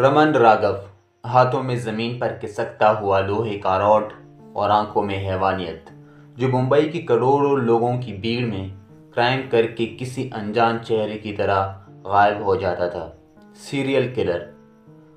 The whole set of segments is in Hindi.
रमन राघव, हाथों में ज़मीन पर खिसकता हुआ लोहे का रॉड और आँखों में हैवानियत, जो मुंबई की करोड़ों लोगों की भीड़ में क्राइम करके किसी अनजान चेहरे की तरह गायब हो जाता था। Serial killer.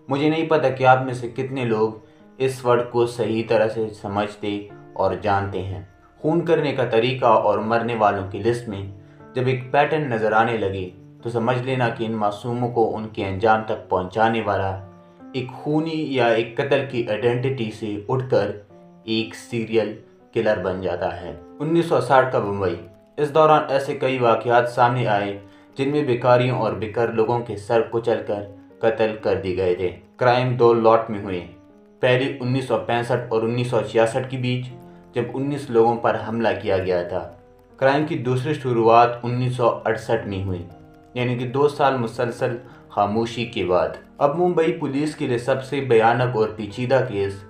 मुझे नहीं पता कि आप में से कितने लोग इस वर्ड को सही तरह से समझते और जानते हैं। खून करने का तरीका और मरने वालों की लिस्ट में जब एक पैटर्न नज़र आने लगे तो समझ लेना कि इन मासूमों को उनके अंजाम तक पहुँचाने वाला एक खूनी या एक कत्ल की आइडेंटिटी से उठकर एक सीरियल किलर बन जाता है। 1960 का मुंबई। इस दौरान ऐसे कई वाकयात सामने आए, जिनमें बेकारियों और बेकार लोगों के सर कुचल कर कत्ल कर दिए गए थे। क्राइम दो लॉट में हुए। पहले 1965 और 1966 के बीच, जब 19 लोगों पर हमला किया गया था। क्राइम की दूसरी शुरुआत 1968 में हुई। यानी कि दो साल मुसलसल खामोशी के बाद। अब मुंबई पुलिस के लिए सबसे भयानक और पेचीदा केस,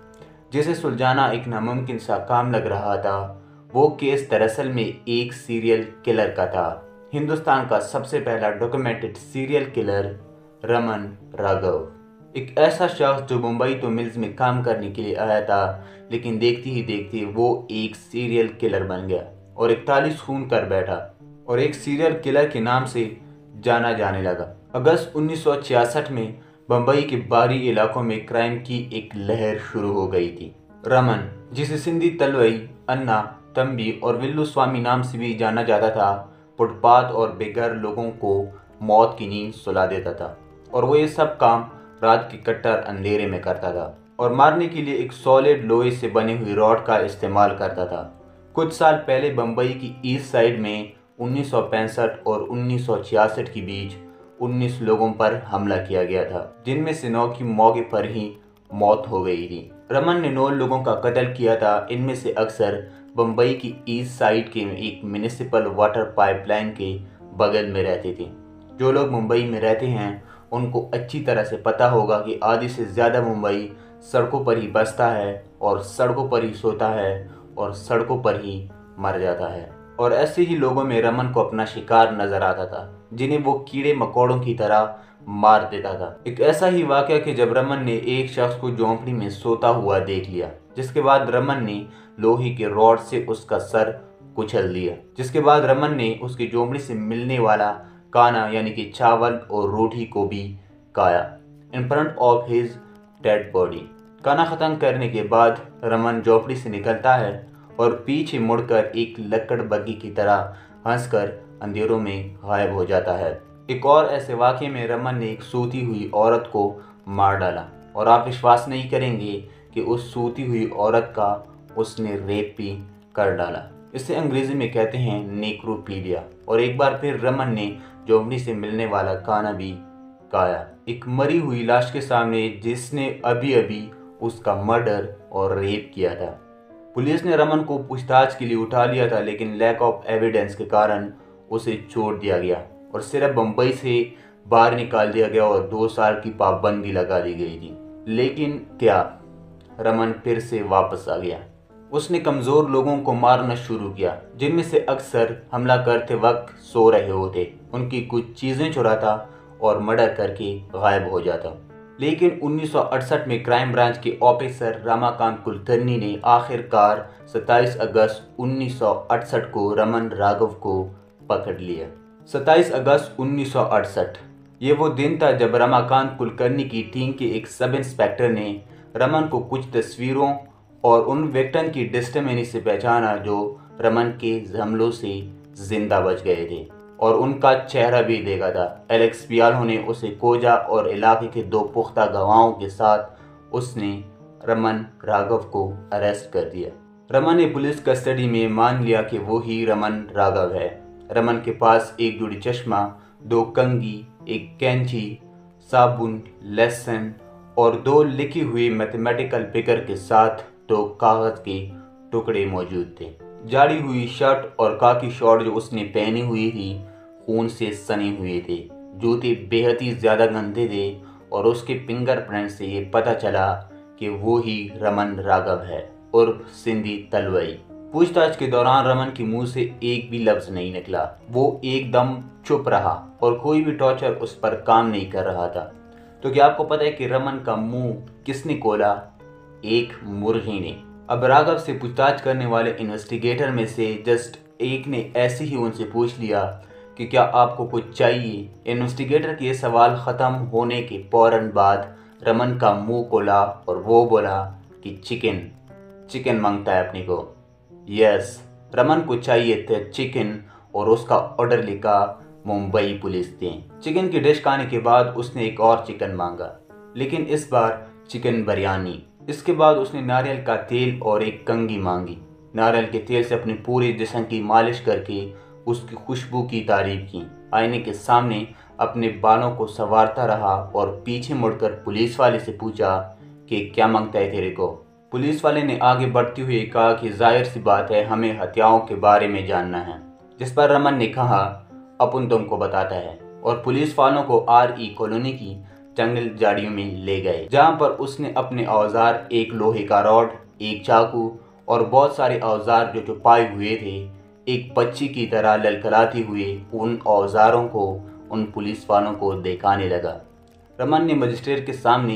जिसे सुलझाना एक नामुमकिन सा काम लग रहा था, वो केस दरअसल में एक सीरियल किलर का था। हिंदुस्तान का सबसे पहला documented serial killer Raman Raghav. एक ऐसा शख्स जो मुंबई तो मिल्स में काम करने के लिए आया था, लेकिन देखते ही देखते वो एक सीरियल किलर बन गया और इकतालीस खून कर बैठा और एक सीरियल किलर के नाम से जाना जाने लगा। अगस्त 1966 में बम्बई के बाहरी इलाकों में क्राइम की एक लहर शुरू हो गई थी। रमन, जिसे सिंधी तलवई, अन्ना, तंबी और विल्लू स्वामी नाम से भी जाना जाता था, फुटपाथ और बेघर लोगों को मौत की नींद सुला देता था और वो ये सब काम रात के कट्टर अंधेरे में करता था और मारने के लिए एक सॉलिड लोहे से बनी हुई रॉड का इस्तेमाल करता था। कुछ साल पहले बम्बई की ईस्ट साइड में 1965 और 1966 के बीच 19 लोगों पर हमला किया गया था, जिनमें से नौ की मौके पर ही मौत हो गई थी। रमन ने नौ लोगों का कत्ल किया था, इनमें से अक्सर बम्बई की ईस्ट साइड के एक म्यूनिसिपल वाटर पाइपलाइन के बगल में रहते थे। जो लोग मुंबई में रहते हैं, उनको अच्छी तरह से पता होगा कि आधे से ज़्यादा मुंबई सड़कों पर ही बसता है और सड़कों पर ही सोता है और सड़कों पर ही मर जाता है। और ऐसे ही लोगों में रमन को अपना शिकार नज़र आता था, जिन्हें वो कीड़े मकोड़ों की तरह मार देता था। एक ऐसा ही वाक्य कि जब रमन ने एक शख्स को झोंपड़ी में सोता हुआ देख लिया, जिसके बाद रमन ने लोहे के रॉड से उसका सर कुचल दिया, जिसके बाद रमन ने उसकी झोंपड़ी से मिलने वाला काना, यानी कि चावल और रोटी को भी काया in front of his dead body काना खत्म करने के बाद रमन झोपड़ी से निकलता है और पीछे मुड़कर एक लकड़ बग्गी की तरह हंसकर अंधेरों में गायब हो जाता है। एक और ऐसे वाक्य में रमन ने एक सोती हुई औरत को मार डाला। और आप विश्वास नहीं करेंगे कि उस सूती हुई औरत का उसने रेप भी कर डाला। इसे अंग्रेज़ी में कहते हैं नेक्रोपीडिया। और एक बार फिर रमन ने जोमनी से मिलने वाला खाना भी गाया एक मरी हुई लाश के सामने जिसने अभी अभी उसका मर्डर और रेप किया था। पुलिस ने रमन को पूछताछ के लिए उठा लिया था, लेकिन लैक ऑफ़ एविडेंस के कारण उसे छोड़ दिया गया और सिर्फ़ बम्बई से बाहर निकाल दिया गया और दो साल की पाबंदी लगा दी गई थी। लेकिन क्या रमन फिर से वापस आ गया? उसने कमज़ोर लोगों को मारना शुरू किया, जिनमें से अक्सर हमला करते वक्त सो रहे होते। उनकी कुछ चीज़ें चुराता और मर्डर करके गायब हो जाता। लेकिन 1968 में क्राइम ब्रांच के ऑफिसर रामाकांत कुलकर्णी ने आखिरकार 27 अगस्त 1968 को रमन राघव को पकड़ लिया। 27 अगस्त 1968 ये वो दिन था जब रमाकांत कुलकर्णी की टीम के एक सब इंस्पेक्टर ने रमन को कुछ तस्वीरों और उन विक्टम की डिस्टमिनी से पहचाना जो रमन के हमलों से ज़िंदा बच गए थे। और उनका चेहरा भी देखा था। एलेक्स पियालो ने उसे कोजा और इलाके के दो पुख्ता गवाहों के साथ उसने रमन राघव को अरेस्ट कर दिया। रमन ने पुलिस कस्टडी में मान लिया कि वो ही रमन राघव है। रमन के पास एक जुड़ी चश्मा, दो कंगी एक कैंची, साबुन लेसन और दो लिखी हुई मैथमेटिकल फिगर के साथ दो कागज़ के टुकड़े मौजूद थे। जाड़ी हुई शर्ट और काकी शॉर्ट जो उसने पहनी हुई थी खून से सने हुए थे। जूते बेहद ही ज़्यादा गंदे थे और उसके फिंगरप्रिंट से ये पता चला कि वो ही रमन राघव है उर्फ़ सिंधी तलवई। पूछताछ के दौरान रमन के मुँह से एक भी लफ्ज नहीं निकला। वो एकदम चुप रहा और कोई भी टॉर्चर उस पर काम नहीं कर रहा था। तो क्या आपको पता है कि रमन का मुँह किसने खोला? एक मुर्गी ने। अब राघव से पूछताछ करने वाले इन्वेस्टिगेटर में से जस्ट एक ने ऐसे ही उनसे पूछ लिया कि क्या आपको कुछ चाहिए? इन्वेस्टिगेटर के सवाल ख़त्म होने के फ़ौरन बाद रमन का मुँह खोला और वो बोला कि चिकन चिकन माँगता है अपने को। यस, रमन को चाहिए थे चिकन और उसका ऑर्डर लिखा मुंबई पुलिस ने। चिकन की डिश खाने के बाद उसने एक और चिकन मांगा, लेकिन इस बार चिकन बिरयानी। इसके बाद उसने नारियल का तेल और एक कंगी मांगी। नारियल के तेल से अपने पूरे जिसम की मालिश करके उसकी खुशबू की तारीफ़ की। आईने के सामने अपने बालों को संवारता रहा और पीछे मुड़कर पुलिस वाले से पूछा कि क्या माँगता है तेरे को? पुलिस वाले ने आगे बढ़ती हुई कहा कि ज़ाहिर सी बात है, हमें हत्याओं के बारे में जानना है, जिस पर रमन ने कहा, अपन तुमको बताता है। और पुलिस वालों को आर ई कॉलोनी की जंगल जाड़ियों में ले गए, जहाँ पर उसने अपने औज़ार, एक लोहे का रॉड, एक चाकू और बहुत सारे औज़ार जो छुपाए हुए थे एक पक्षी की तरह ललकलाते हुए उन औजारों को, उन पुलिस वालों को दिखाने लगा। रमन ने मजिस्ट्रेट के सामने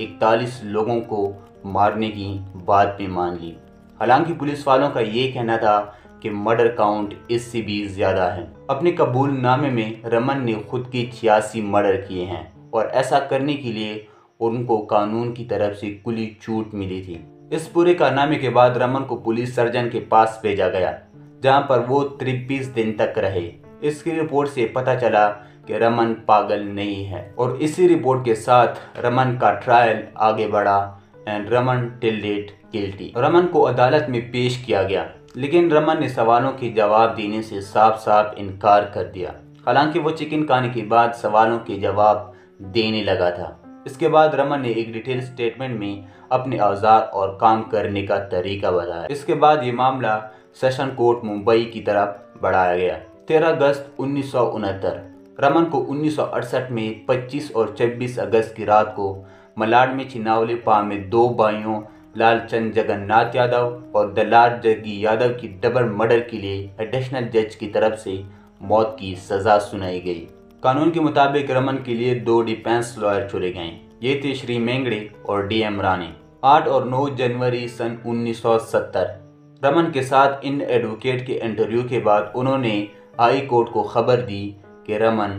इकतालीस लोगों को मारने की बात भी मान ली। हालाँकि पुलिस वालों का ये कहना था कि मर्डर काउंट इससे भी ज़्यादा है। अपने कबूल नामे में रमन ने खुद के छियासी मर्डर किए हैं और ऐसा करने के लिए उनको कानून की तरफ़ से कुली छूट मिली थी। इस पूरे कारनामे के बाद रमन को पुलिस सर्जन के पास भेजा गया। जहाँ पर वो तिरपीस दिन तक रहे। इसकी रिपोर्ट से पता चला कि रमन पागल नहीं है और इसी रिपोर्ट के साथ रमन का ट्रायल आगे बढ़ा and Raman till date guilty Raman को अदालत में पेश किया गया, लेकिन रमन ने सवालों के जवाब देने से साफ़ साफ़ इनकार कर दिया। हालाँकि वो चिकन खाने के बाद सवालों के जवाब देने लगा था। इसके बाद रमन ने एक डिटेल स्टेटमेंट में अपने औज़ार और काम करने का तरीका बताया। इसके बाद ये मामला सेशन कोर्ट मुंबई की तरफ़ बढ़ाया गया। तेरह अगस्त उन्नीस सौ उनहत्तर, रमन को उन्नीस सौ अड़सठ में 25 और 26 अगस्त की रात को मलाड में चिनावली पा में दो भाइयों, लालचंद जगन्नाथ यादव और दलाल जग्गी यादव की डबल मर्डर के लिए एडिशनल जज की तरफ़ से मौत की सजा सुनाई गई। कानून के मुताबिक रमन के लिए दो डिफेंस लॉयर चुने गए। ये थे श्री मेंगड़े और डी एम रानी 8 और 9 जनवरी सन 1970 रमन के साथ इन एडवोकेट के इंटरव्यू के बाद उन्होंने हाई कोर्ट को खबर दी कि रमन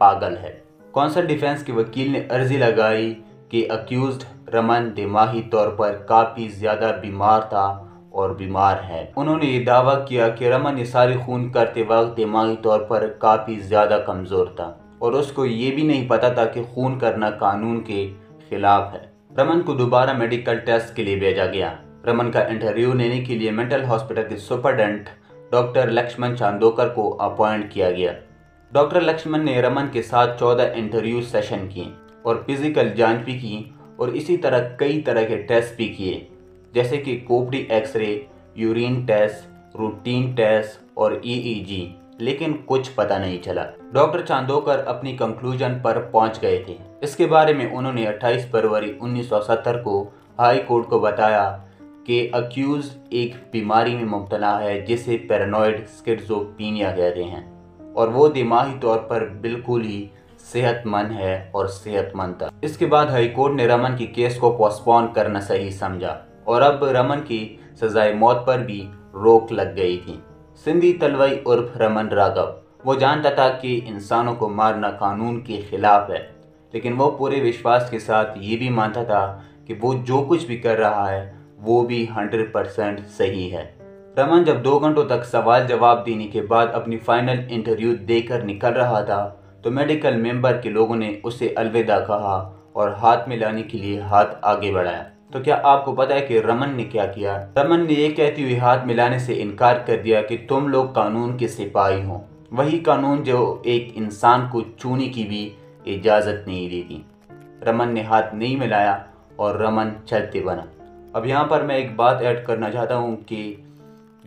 पागल है। कौंसल डिफेंस के वकील ने अर्जी लगाई कि अक्यूज रमन दिमागी तौर पर काफ़ी ज़्यादा बीमार था और बीमार है। उन्होंने ये दावा किया कि रमन इसारी खून करते वक्त दिमागी तौर पर काफ़ी ज़्यादा कमज़ोर था और उसको ये भी नहीं पता था कि खून करना कानून के खिलाफ है। रमन को दोबारा मेडिकल टेस्ट के लिए भेजा गया। रमन का इंटरव्यू लेने के लिए मेंटल हॉस्पिटल के सुपरडेंट डॉक्टर लक्ष्मण चांदोकर को अपॉइंट किया गया। डॉक्टर लक्ष्मण ने रमन के साथ चौदह इंटरव्यू सेशन किए और फ़िज़िकल जाँच भी की और इसी तरह कई तरह के टेस्ट भी किए, जैसे कि Kopri x ray urine test routine test और ईईजी लेकिन कुछ पता नहीं चला। डॉक्टर चांदोकर अपनी कंक्लूजन पर पहुँच गए थे। इसके बारे में उन्होंने 28 फरवरी 1970 को हाई कोर्ट को बताया कि अक्यूज एक बीमारी में मुबतला है, जिसे पैरानॉइड स्किट्सोपीनिया कहते हैं। और वो दिमागी तौर पर बिल्कुल ही सेहतमंद है और सेहतमंद था। इसके बाद हाईकोर्ट ने रमन की केस को पोस्टपोन करना सही समझा, और अब रमन की सजाए मौत पर भी रोक लग गई थी। सिंधी तलवई उर्फ़ रमन राघव, वो जानता था कि इंसानों को मारना कानून के खिलाफ है, लेकिन वो पूरे विश्वास के साथ ये भी मानता था कि वो जो कुछ भी कर रहा है वो भी हंड्रेड परसेंट सही है। रमन जब दो घंटों तक सवाल जवाब देने के बाद अपनी फाइनल इंटरव्यू देकर निकल रहा था तो मेडिकल मेंबर के लोगों ने उसे अलविदा कहा और हाथ मिलाने के लिए हाथ आगे बढ़ाया। तो क्या आपको पता है कि रमन ने क्या किया? रमन ने ये कहती हुई हाथ मिलाने से इनकार कर दिया कि तुम लोग कानून के सिपाही हो। वही कानून जो एक इंसान को छूने की भी इजाज़त नहीं देती। रमन ने हाथ नहीं मिलाया और रमन चलते बना। अब यहाँ पर मैं एक बात ऐड करना चाहता हूँ कि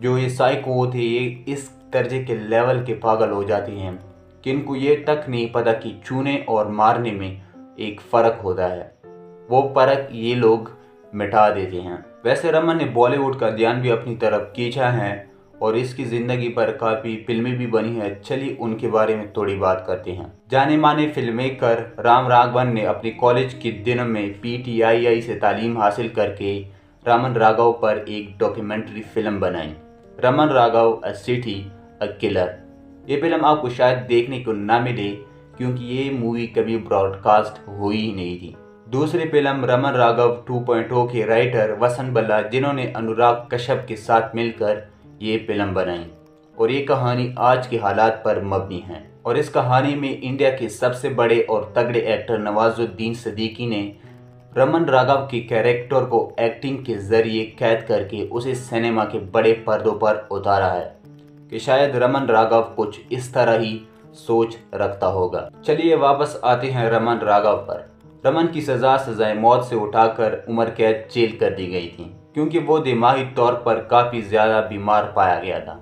जो ये साइको थे, ये इस दर्जे के लेवल के पागल हो जाते हैं कि इनको ये तक नहीं पता कि चूने और मारने में एक फ़र्क होता है। वो फ़र्क ये लोग मिटा देते हैं। वैसे रमन ने बॉलीवुड का ध्यान भी अपनी तरफ़ खींचा है और इसकी ज़िंदगी पर काफ़ी फ़िल्में भी बनी हैं। चलिए उनके बारे में थोड़ी बात करते हैं। जाने माने फ़िल्म मेकर राम राघवन ने अपने कॉलेज के दिनों में पीटीआईआई से तालीम हासिल करके रमन राघव पर एक डॉक्यूमेंट्री फ़िल्म बनाई। Raman Raghav a city a killer ये फ़िल्म आपको शायद देखने को ना मिले, क्योंकि ये मूवी कभी ब्रॉडकास्ट हुई ही नहीं थी। दूसरी फ़िल्म रमन राघव 2.0 के राइटर वसंत बल्ला जिन्होंने अनुराग कश्यप के साथ मिलकर ये फ़िल्म बनाई। और ये कहानी आज के हालात पर मबनी है। और इस कहानी में इंडिया के सबसे बड़े और तगड़े एक्टर नवाजुद्दीन सदीकी ने रमन राघव के कैरेक्टर को एक्टिंग के ज़रिए कैद करके उसे सिनेमा के बड़े पर्दों पर उतारा है, कि शायद रमन राघव कुछ इस तरह ही सोच रखता होगा। चलिए वापस आते हैं रमन राघव पर। रमन की सजा सजाए मौत से उठाकर उम्र कैद जेल कर दी गई थी, क्योंकि वो दिमागी तौर पर काफ़ी ज़्यादा बीमार पाया गया था,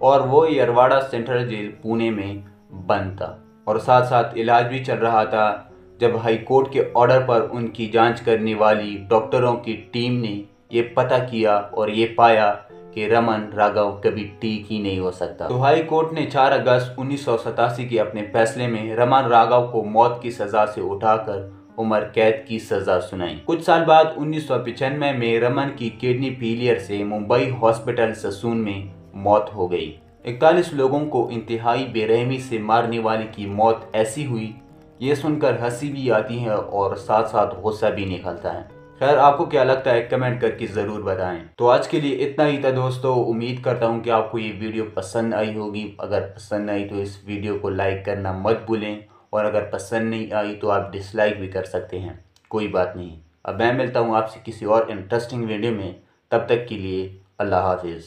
और वो यरवाड़ा सेंट्रल जेल पुणे में बंद था, और साथ साथ इलाज भी चल रहा था जब हाईकोर्ट के ऑर्डर पर उनकी जाँच करने वाली डॉक्टरों की टीम ने ये पता किया और ये पाया कि रमन राघव कभी ठीक ही नहीं हो सकता। तो हाई कोर्ट ने 4 अगस्त उन्नीस सौ सतासी के अपने फैसले में रमन राघव को मौत की सजा से उठाकर उम्र कैद की सजा सुनाई। कुछ साल बाद उन्नीस में रमन की किडनी फेलियर से मुंबई हॉस्पिटल ससून में मौत हो गई। इकतालीस लोगों को इंतहाई बेरहमी से मारने वाले की मौत ऐसी हुई ये सुनकर हँसी भी आती है और साथ साथ गुस्सा भी निकलता है। खैर, आपको क्या लगता है? कमेंट करके ज़रूर बताएँ। तो आज के लिए इतना ही था दोस्तों। उम्मीद करता हूँ कि आपको ये वीडियो पसंद आई होगी। अगर पसंद आई तो इस वीडियो को लाइक करना मत भूलें। और अगर पसंद नहीं आई तो आप डिसलाइक भी कर सकते हैं। कोई बात नहीं। अब मैं मिलता हूँ आपसे किसी और इंटरेस्टिंग वीडियो में। तब तक के लिए अल्लाह हाफिज़।